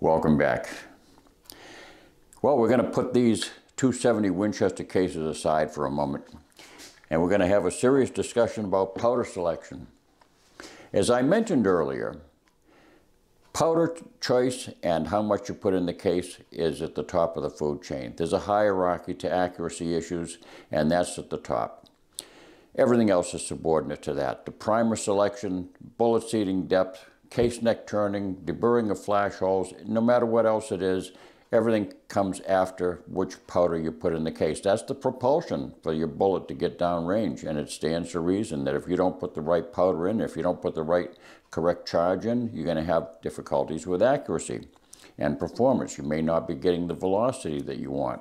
Welcome back. Well, we're going to put these 270 Winchester cases aside for a moment, and we're going to have a serious discussion about powder selection. As I mentioned earlier, powder choice and how much you put in the case is at the top of the food chain. There's a hierarchy to accuracy issues, and that's at the top. Everything else is subordinate to that. The primer selection, bullet seating depth, case neck turning, deburring of flash holes, no matter what else it is, everything comes after which powder you put in the case. That's the propulsion for your bullet to get downrange, and it stands to reason that if you don't put the right powder in, if you don't put the right correct charge in, you're going to have difficulties with accuracy and performance. You may not be getting the velocity that you want.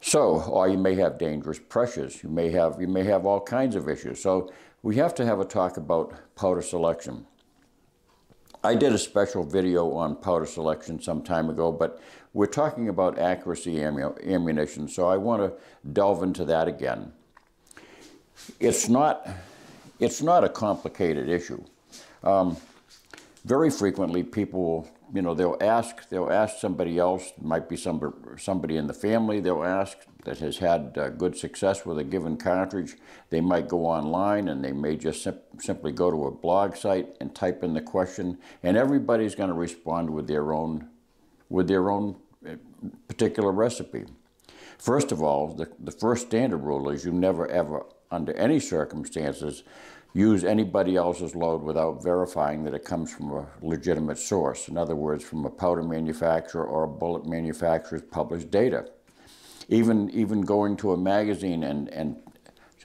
So, or you may have dangerous pressures. You may have you may have all kinds of issues. So we have to have a talk about powder selection. I did a special video on powder selection some time ago, but we're talking about accuracy ammunition, so I want to delve into that again. It's not, it's not a complicated issue. Um, very frequently, people you know, they'll ask, they'll ask somebody else, might be somebody, somebody in the family, they'll ask that has had uh, good success with a given cartridge. They might go online and they may just sim simply go to a blog site and type in the question, and everybody's going to respond with their own, with their own uh, particular recipe. First of all, the, the first standard rule is you never ever, under any circumstances, use anybody else's load without verifying that it comes from a legitimate source. In other words, from a powder manufacturer or a bullet manufacturer's published data. Even, even going to a magazine and, and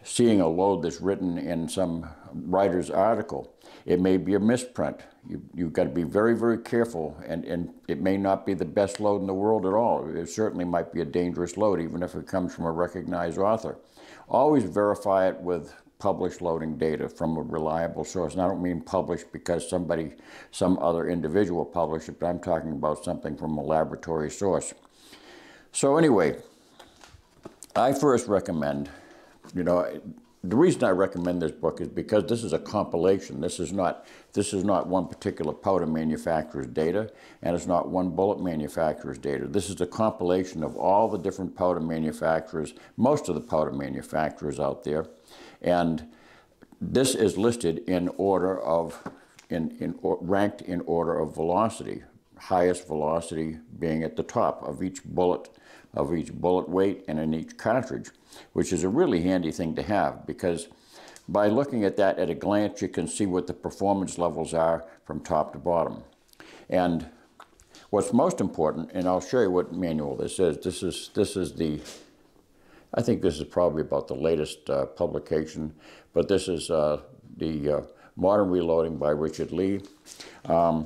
seeing a load that's written in some writer's article, it may be a misprint. You, you've got to be very, very careful, and, and it may not be the best load in the world at all. It certainly might be a dangerous load, even if it comes from a recognized author. Always verify it with published loading data from a reliable source. And I don't mean published because somebody, some other individual published it, but I'm talking about something from a laboratory source. So anyway, I first recommend, you know, the reason I recommend this book is because this is a compilation. This is not this is not one particular powder manufacturer's data, and it's not one bullet manufacturer's data. This is a compilation of all the different powder manufacturers, most of the powder manufacturers out there, and this is listed in order of, in, in ranked in order of velocity, highest velocity being at the top of each bullet, of each bullet weight and in each cartridge, which is a really handy thing to have because by looking at that at a glance, you can see what the performance levels are from top to bottom. And what's most important, and I'll show you what manual this is. This is, this is the I think this is probably about the latest uh, publication, but this is uh, the uh, Modern Reloading by Richard Lee. Um,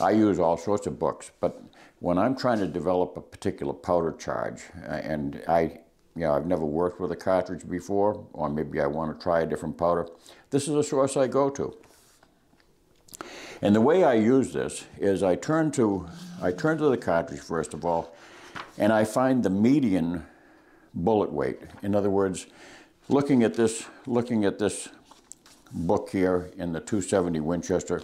I use all sorts of books, but when I'm trying to develop a particular powder charge, uh, and I, you know, I've never worked with a cartridge before, or maybe I want to try a different powder, this is a source I go to. And the way I use this is I turn to, I turn to the cartridge first of all, and I find the median bullet weight. In other words, looking at this, looking at this book here in the 270 Winchester,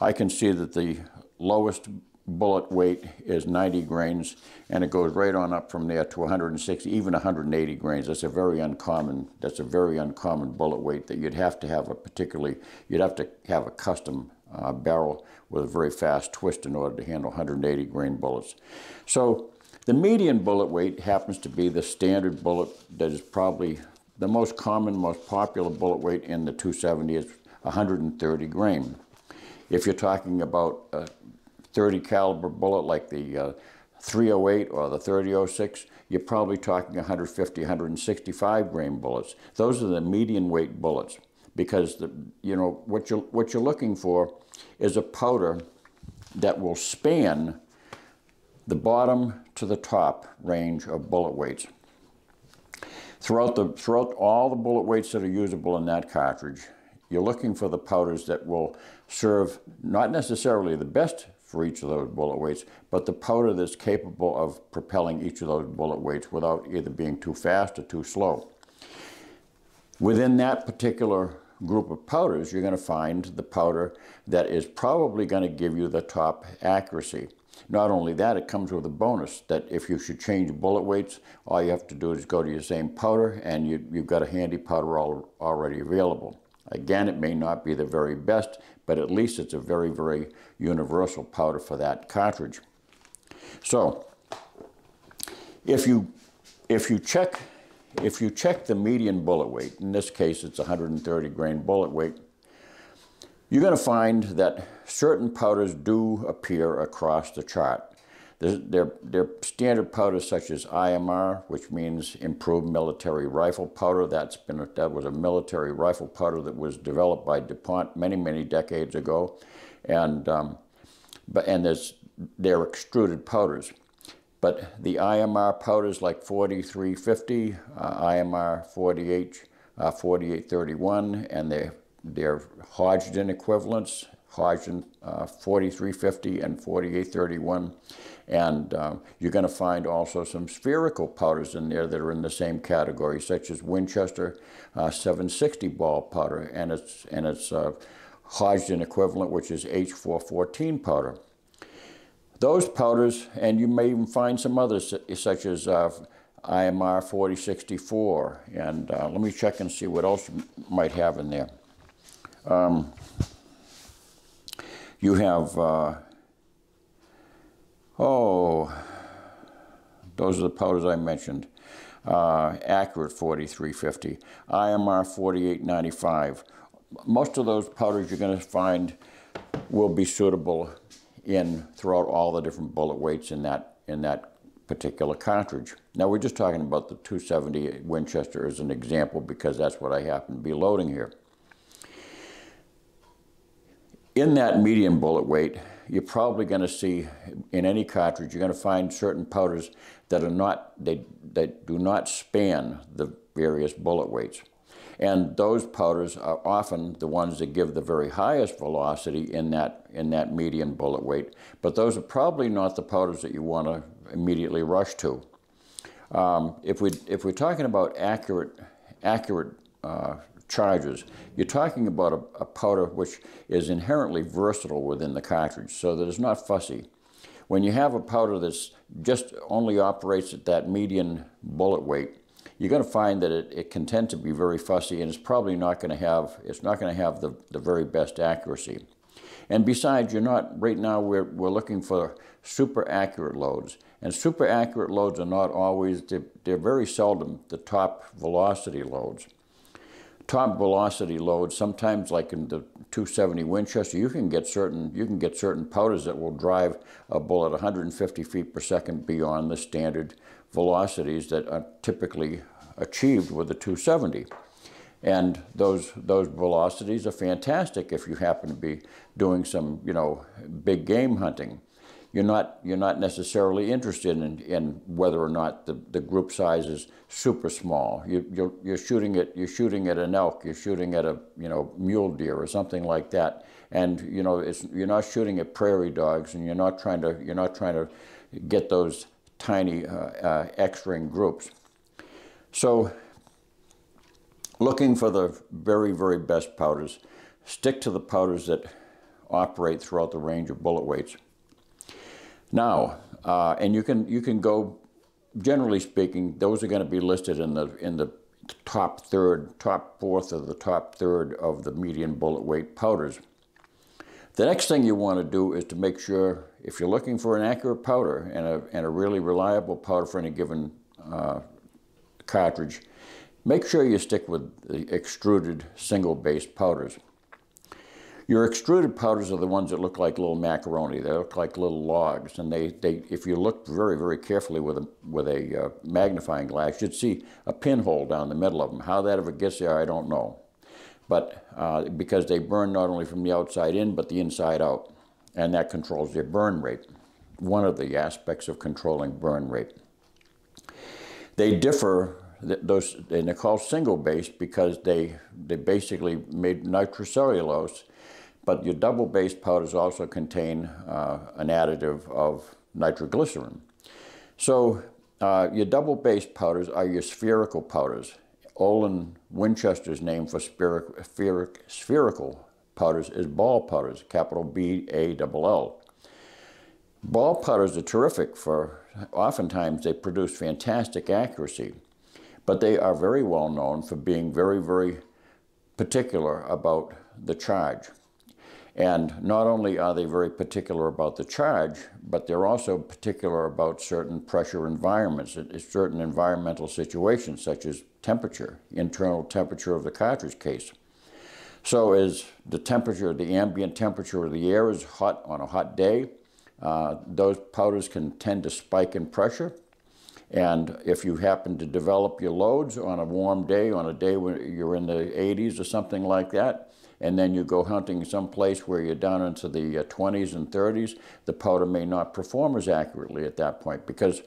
I can see that the lowest bullet weight is 90 grains and it goes right on up from there to 160 even 180 grains that's a very uncommon that's a very uncommon bullet weight that you'd have to have a particularly you'd have to have a custom uh, barrel with a very fast twist in order to handle 180 grain bullets so the median bullet weight happens to be the standard bullet that is probably the most common, most popular bullet weight in the 270 is 130 grain. If you're talking about a 30 caliber bullet like the uh, 308 or the 3006, you're probably talking 150, 165 grain bullets. Those are the median weight bullets because the, you know what you're what you're looking for is a powder that will span the bottom to the top range of bullet weights. Throughout, the, throughout all the bullet weights that are usable in that cartridge, you're looking for the powders that will serve not necessarily the best for each of those bullet weights, but the powder that's capable of propelling each of those bullet weights without either being too fast or too slow. Within that particular group of powders, you're going to find the powder that is probably going to give you the top accuracy. Not only that, it comes with a bonus that if you should change bullet weights, all you have to do is go to your same powder and you, have got a handy powder all, already available. Again, it may not be the very best, but at least it's a very, very universal powder for that cartridge. So, if you, if you check if you check the median bullet weight, in this case it's 130 grain bullet weight, you're going to find that certain powders do appear across the chart. They're, they're, standard powders such as IMR, which means improved military rifle powder. That's been a, that was a military rifle powder that was developed by DuPont many, many decades ago. And, um, but, and there's, they're extruded powders. But the IMR powders like 4350, uh, IMR 48, uh, 4831, and their, their Hodgdon equivalents, Hodgdon uh, 4350 and 4831. And uh, you're going to find also some spherical powders in there that are in the same category, such as Winchester uh, 760 ball powder and its, and its uh, Hodgdon equivalent, which is H414 powder. Those powders, and you may even find some others such as uh, IMR 4064. And uh, let me check and see what else you might have in there. Um, you have, uh, oh, those are the powders I mentioned. Uh, Accurate 4350, IMR 4895. Most of those powders you're going to find will be suitable in throughout all the different bullet weights in that in that particular cartridge. Now we're just talking about the 270 Winchester as an example because that's what I happen to be loading here. In that medium bullet weight, you're probably going to see in any cartridge, you're going to find certain powders that are not, they, that do not span the various bullet weights. And those powders are often the ones that give the very highest velocity in that, in that median bullet weight. But those are probably not the powders that you want to immediately rush to. Um, if, we, if we're talking about accurate, accurate uh, charges, you're talking about a, a, powder which is inherently versatile within the cartridge, so that it's not fussy. When you have a powder that's just only operates at that median bullet weight, you're going to find that it, it can tend to be very fussy and it's probably not going to have, it's not going to have the, the very best accuracy. And besides, you're not, right now we're, we're looking for super accurate loads. And super accurate loads are not always, they're, they're very seldom the top velocity loads. Top velocity loads, sometimes like in the 270 Winchester, you can get certain, you can get certain powders that will drive a bullet 150 feet per second beyond the standard velocities that are typically achieved with the 270. And those, those velocities are fantastic if you happen to be doing some, you know, big game hunting. You're not, you're not necessarily interested in, in whether or not the, the group size is super small. You, you're, you're, shooting at, you're shooting at an elk, you're shooting at a, you know, mule deer or something like that. And, you know, it's, you're not shooting at prairie dogs and you're not trying to, you're not trying to get those tiny uh, uh, X-ring groups. So looking for the very, very best powders, stick to the powders that operate throughout the range of bullet weights. Now, uh, and you can, you can go, generally speaking, those are going to be listed in the, in the top third, top fourth of the top third of the median bullet weight powders. The next thing you want to do is to make sure, if you're looking for an accurate powder and a, and a really reliable powder for any given uh, cartridge, make sure you stick with the extruded single base powders. Your extruded powders are the ones that look like little macaroni. They look like little logs, and they, they if you look very, very carefully with a, with a uh, magnifying glass, you'd see a pinhole down the middle of them. How that ever gets there, I don't know. But uh, because they burn not only from the outside in, but the inside out, and that controls their burn rate. One of the aspects of controlling burn rate. They differ those and they're called single base because they they basically made nitrocellulose, but your double base powders also contain uh, an additive of nitroglycerin. So uh, your double base powders are your spherical powders. Olin Winchester's name for spheric, spherical powders is ball powders, capital B A L L. Ball powders are terrific for, oftentimes they produce fantastic accuracy, but they are very well known for being very, very particular about the charge. And not only are they very particular about the charge, but they're also particular about certain pressure environments, certain environmental situations, such as temperature, internal temperature of the cartridge case. So as the temperature, the ambient temperature of the air is hot on a hot day, uh, those powders can tend to spike in pressure. And if you happen to develop your loads on a warm day, on a day when you're in the 80s or something like that, and then you go hunting someplace where you're down into the uh, 20s and 30s, the powder may not perform as accurately at that point because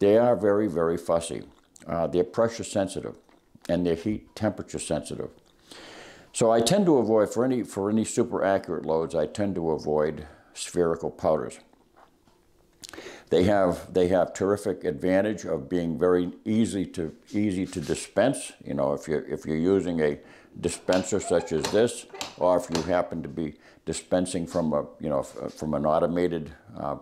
they are very, very fussy. Uh, they're pressure sensitive and they're heat temperature sensitive. So I tend to avoid, for any, for any super accurate loads, I tend to avoid spherical powders. They have they have terrific advantage of being very easy to easy to dispense. You know, if you if you're using a dispenser such as this, or if you happen to be dispensing from a you know from an automated uh,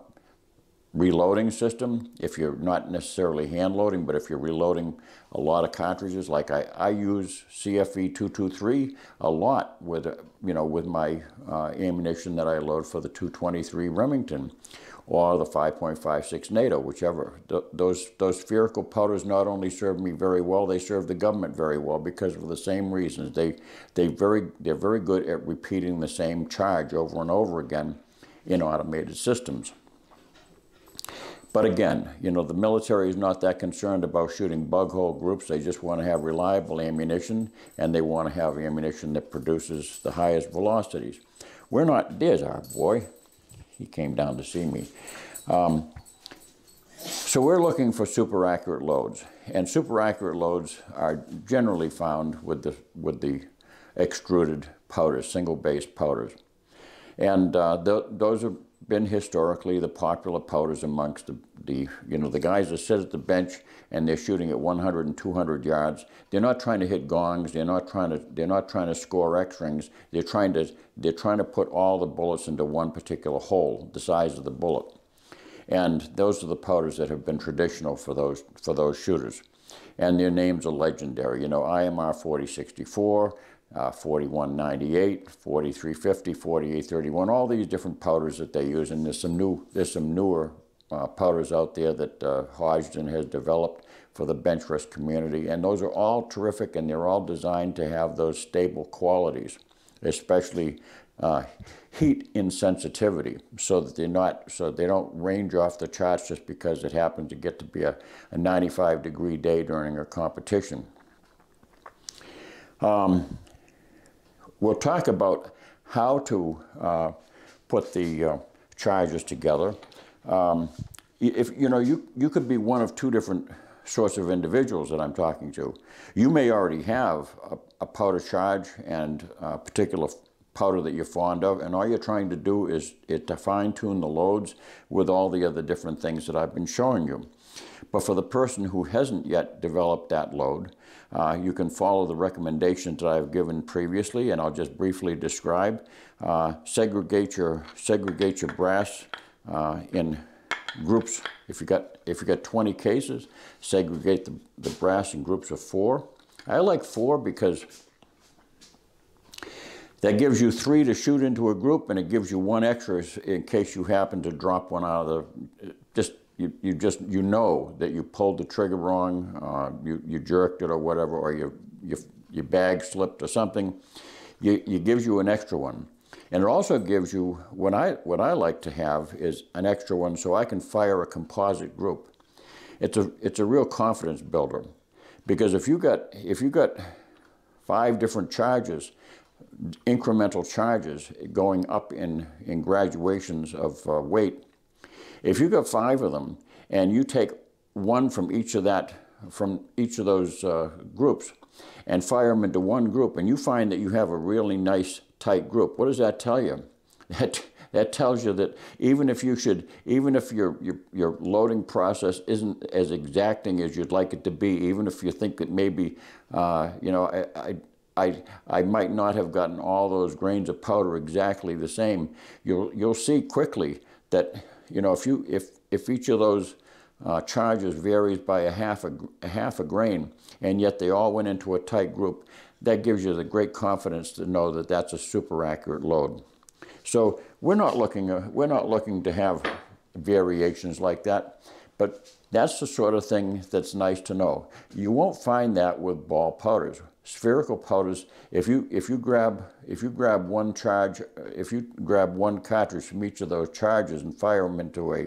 reloading system, if you're not necessarily hand loading, but if you're reloading a lot of cartridges, like I, I use CFE 223 a lot with, you know, with my uh, ammunition that I load for the 223 Remington or the 5.56 NATO, whichever. Th those, those spherical powders not only serve me very well, they serve the government very well because of the same reasons. They, they very, they're very good at repeating the same charge over and over again in automated systems. But again, you know, the military is not that concerned about shooting bug hole groups. They just want to have reliable ammunition, and they want to have ammunition that produces the highest velocities. We're not, there's our boy he came down to see me. Um, so we're looking for super accurate loads, and super accurate loads are generally found with the with the extruded powders, single base powders, and uh, th those have been historically the popular powders amongst the, the you know the guys that sit at the bench and they're shooting at 100 and 200 yards. They're not trying to hit gongs. They're not trying to they're not trying to score X rings. They're trying to they're trying to put all the bullets into one particular hole, the size of the bullet. And those are the powders that have been traditional for those for those shooters. And their names are legendary. You know, IMR 4064, uh, 4198, 4350, 4831, all these different powders that they use. And there's some new there's some newer uh, powders out there that uh, Hodgdon has developed for the bench rest community. And those are all terrific and they're all designed to have those stable qualities especially uh, heat insensitivity, so that they're not, so they don't range off the charts just because it happens to get to be a, a 95 degree day during a competition. Um, we'll talk about how to uh, put the uh, charges together. Um, if you know, you you could be one of two different sorts of individuals that I'm talking to. You may already have a, a powder charge and a particular powder that you're fond of, and all you're trying to do is, is to fine tune the loads with all the other different things that I've been showing you. But for the person who hasn't yet developed that load, uh, you can follow the recommendations that I've given previously, and I'll just briefly describe. Uh, segregate your segregate your brass uh, in groups. If you got if you got 20 cases, segregate the, the brass in groups of four. I like four because that gives you three to shoot into a group, and it gives you one extra in case you happen to drop one out of the. Just you, you just you know that you pulled the trigger wrong, uh, you you jerked it or whatever, or you, you your bag slipped or something. You, it gives you an extra one. And it also gives you, what I, what I like to have is an extra one so I can fire a composite group. It's a, it's a real confidence builder. Because if you got, if you got five different charges, incremental charges going up in, in graduations of uh, weight, if you got five of them and you take one from each of that, from each of those uh, groups and fire them into one group and you find that you have a really nice tight group. What does that tell you? That, That tells you that even if you should, even if your, your, your loading process isn't as exacting as you'd like it to be, even if you think that maybe, uh, you know, I, I I, I might not have gotten all those grains of powder exactly the same. You'll, you'll see quickly that, you know, if, you, if, if each of those uh, charges varies by a half a, a half a grain, and yet they all went into a tight group, that gives you the great confidence to know that that's a super accurate load. So we're not looking, uh, we're not looking to have variations like that, but that's the sort of thing that's nice to know. You won't find that with ball powders. Spherical powders, if you, if you grab, if you grab one charge, if you grab one cartridge from each of those charges and fire them into a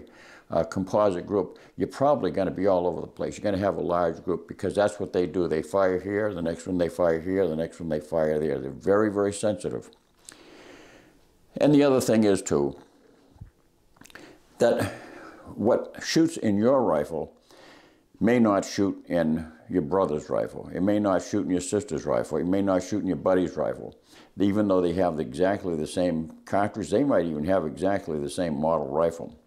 uh, composite group, you're probably going to be all over the place. You're going to have a large group because that's what they do. They fire here, the next one they fire here, the next one they fire there. They're very, very sensitive. And the other thing is, too, that what shoots in your rifle may not shoot in your brother's rifle. It may not shoot in your sister's rifle. It may not shoot in your buddy's rifle. Even though they have exactly the same cartridge, they might even have exactly the same model rifle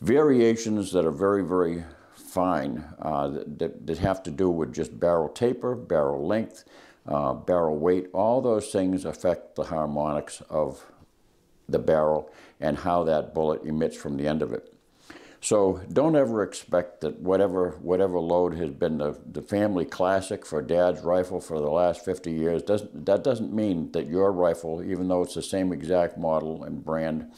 variations that are very, very fine uh, that, that have to do with just barrel taper, barrel length, uh, barrel weight. All those things affect the harmonics of the barrel and how that bullet emits from the end of it. So don't ever expect that whatever whatever load has been the, the family classic for dad's rifle for the last 50 years, doesn't, that doesn't mean that your rifle, even though it's the same exact model and brand,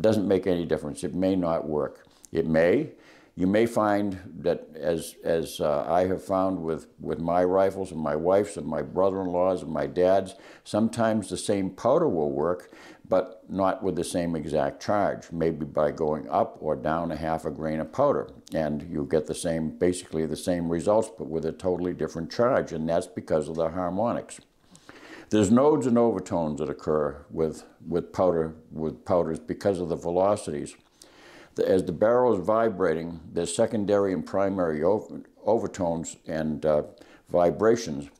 doesn't make any difference. It may not work. It may. You may find that, as, as uh, I have found with, with my rifles and my wife's and my brother-in-law's and my dad's, sometimes the same powder will work, but not with the same exact charge, maybe by going up or down a half a grain of powder. And you get the same, basically the same results, but with a totally different charge, and that's because of the harmonics. There's nodes and overtones that occur with, with, powder, with powders because of the velocities. As the barrel is vibrating, there's secondary and primary over, overtones and uh, vibrations.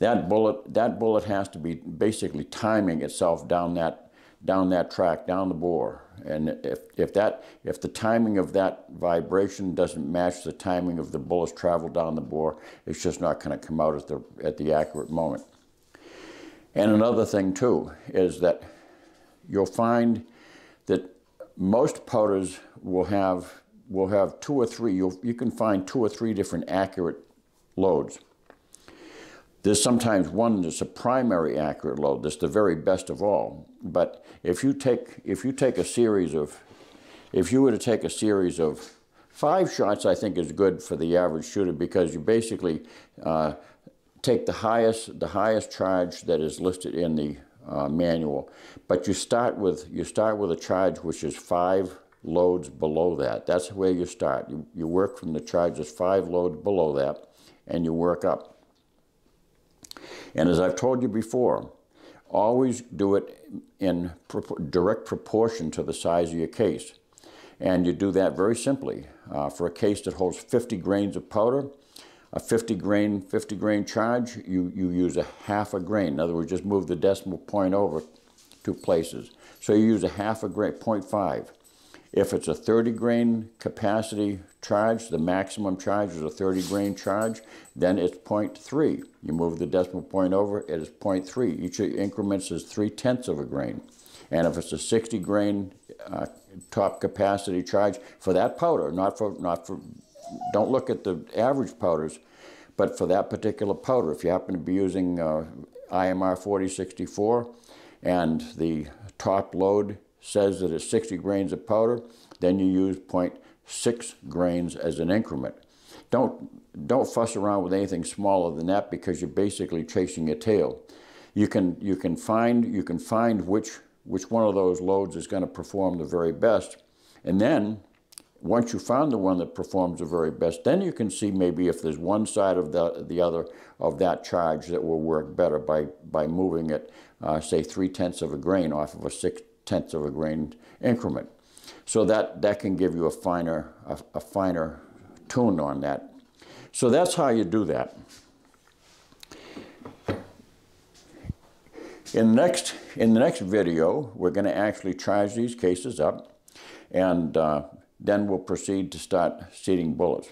That bullet, that bullet has to be basically timing itself down that, down that track, down the bore. And if, if, that, if the timing of that vibration doesn't match the timing of the bullet's travel down the bore, it's just not going to come out at the, at the accurate moment. And another thing too is that you'll find that most powders will have will have two or three. you you can find two or three different accurate loads. There's sometimes one that's a primary accurate load. That's the very best of all. But if you take if you take a series of if you were to take a series of five shots, I think is good for the average shooter because you basically uh, take the highest, the highest charge that is listed in the uh, manual, but you start with you start with a charge which is five loads below that. That's where you start. You, you work from the charge that's five loads below that, and you work up. And as I've told you before, always do it in pro direct proportion to the size of your case. And you do that very simply. Uh, for a case that holds 50 grains of powder, a 50 grain, 50 grain charge, you, you use a half a grain. In other words, just move the decimal point over two places. So you use a half a grain, 0.5. If it's a 30 grain capacity charge, the maximum charge is a 30 grain charge, then it's 0.3. You move the decimal point over, it is 0.3. Each increments is 3 tenths of a grain. And if it's a 60 grain uh, top capacity charge for that powder, not for, not for don't look at the average powders, but for that particular powder, if you happen to be using uh, IMR 4064 and the top load says that it's 60 grains of powder, then you use 0.6 grains as an increment. Don't, don't fuss around with anything smaller than that because you're basically chasing your tail. You can, you can, find, you can find which, which one of those loads is going to perform the very best, and then once you found the one that performs the very best, then you can see maybe if there's one side of the, the other of that charge that will work better by, by moving it, uh, say, three tenths of a grain off of a six tenths of a grain increment. So that, that can give you a finer, a, a finer tune on that. So that's how you do that. In the next, in the next video, we're going to actually charge these cases up, and uh, then we'll proceed to start seating bullets.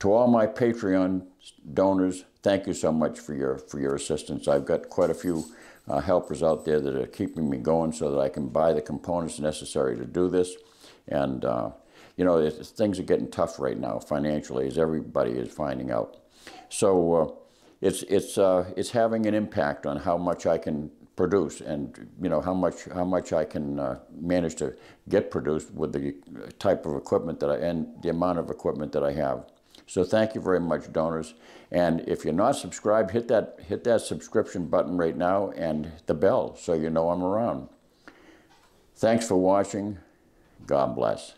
To all my Patreon donors, thank you so much for your for your assistance. I've got quite a few uh, helpers out there that are keeping me going so that I can buy the components necessary to do this. And uh, you know, things are getting tough right now financially, as everybody is finding out. So uh, it's it's uh, it's having an impact on how much I can produce and you know how much how much I can uh, manage to get produced with the type of equipment that I and the amount of equipment that I have. So thank you very much, donors. And if you're not subscribed, hit that hit that subscription button right now and the bell so you know I'm around. Thanks for watching. God bless.